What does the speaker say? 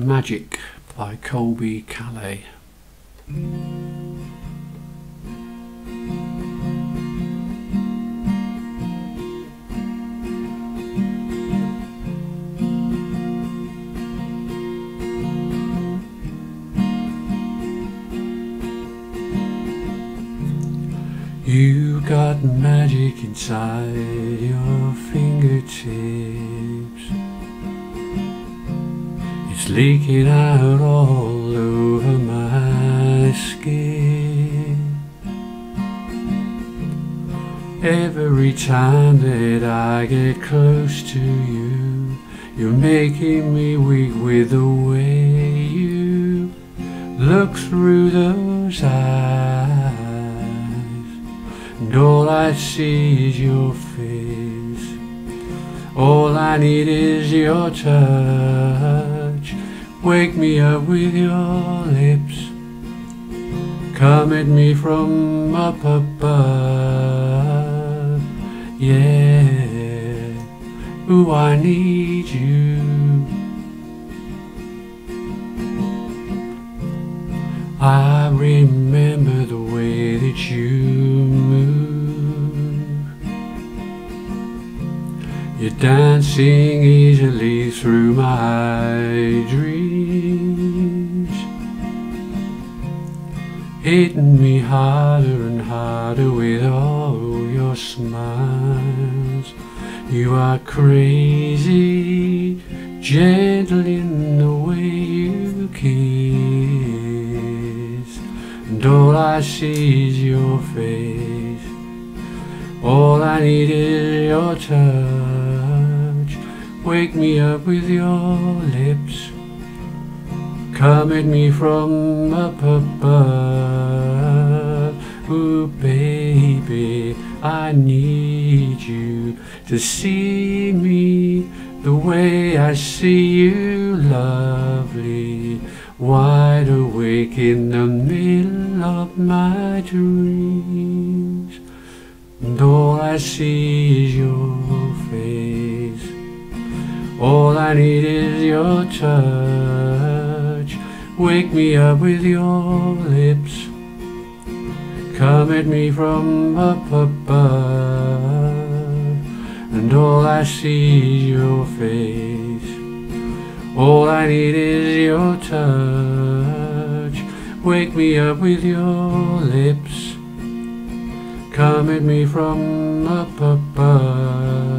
Magic by Colbie Caillat. You got magic inside your fingertips. It's leaking out all over my skin. Every time that I get close to you, you're making me weak with the way you look through those eyes. And all I see is your face. All I need is your touch. Wake me up with your lips. Come at me from up above. Yeah. Ooh, I need you. I remember the way that you move. You're dancing easily through my dreams, hitting me harder and harder with all your smiles. You are crazy, gentle in the way you kiss. And all I see is your face. All I need is your touch. Wake me up with your lips. Come at me from up above. Ooh, baby, I need you to see me the way I see you, lovely. Wide awake in the middle of my dreams. And all I see is your face. All I need is your touch. Wake me up with your lips. Come at me from up above. And all I see is your face. All I need is your touch. Wake me up with your lips. Come at me from up above.